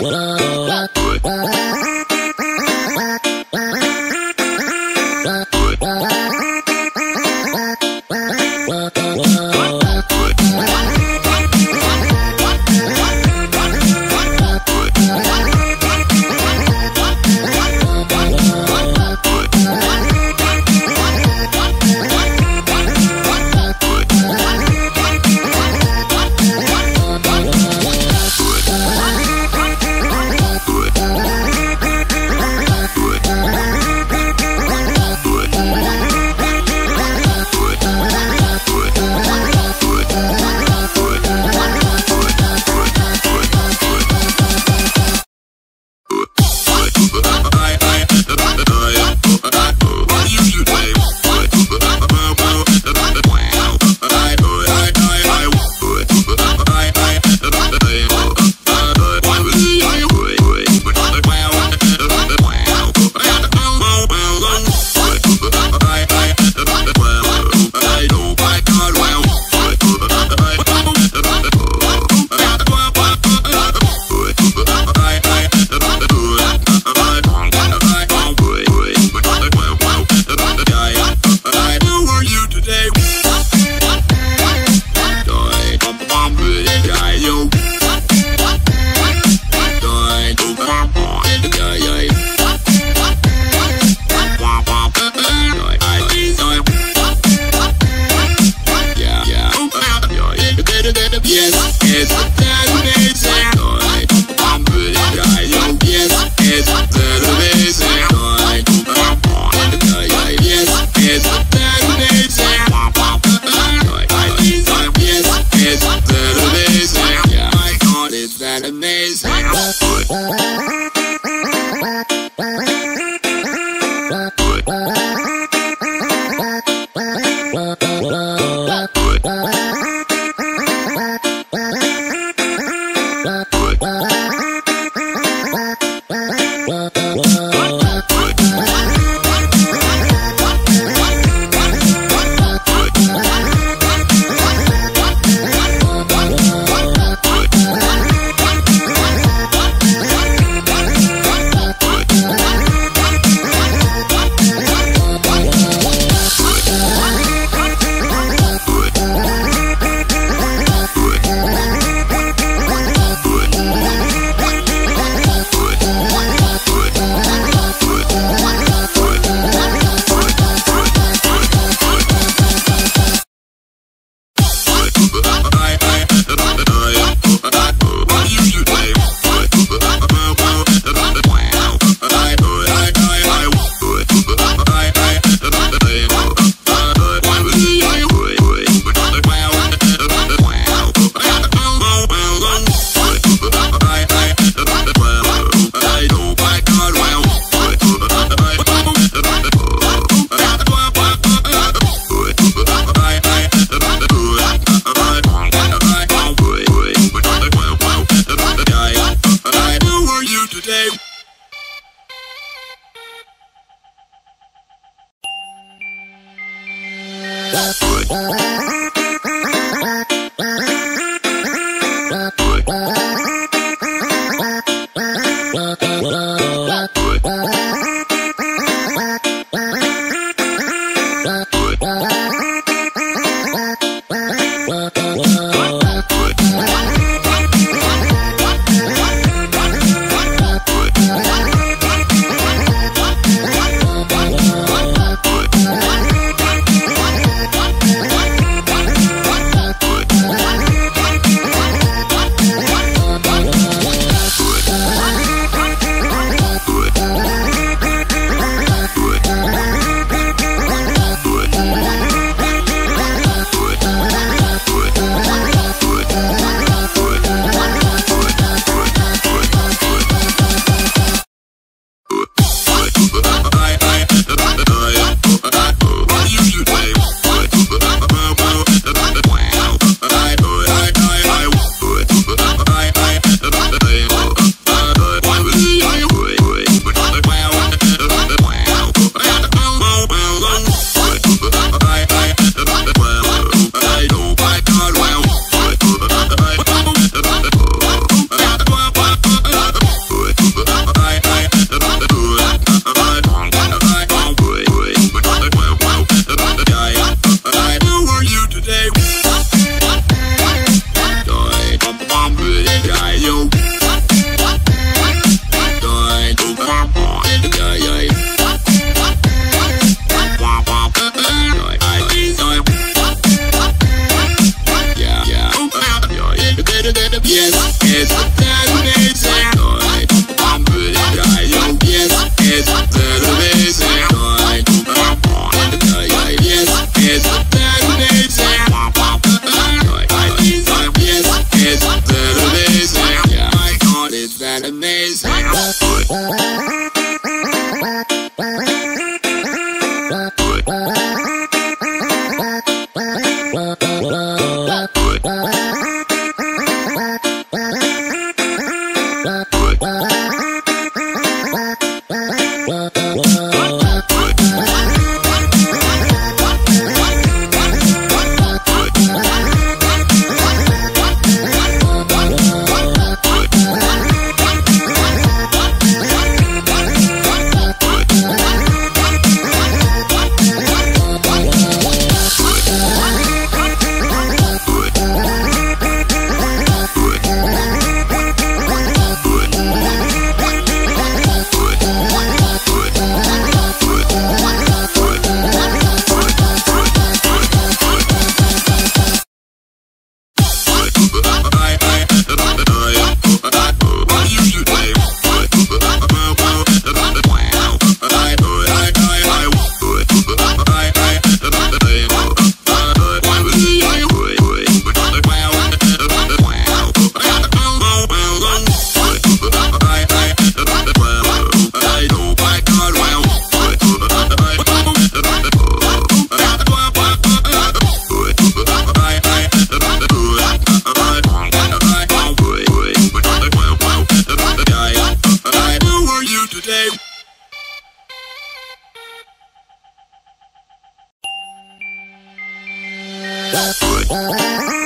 What up? What? Yeah. amazing. Música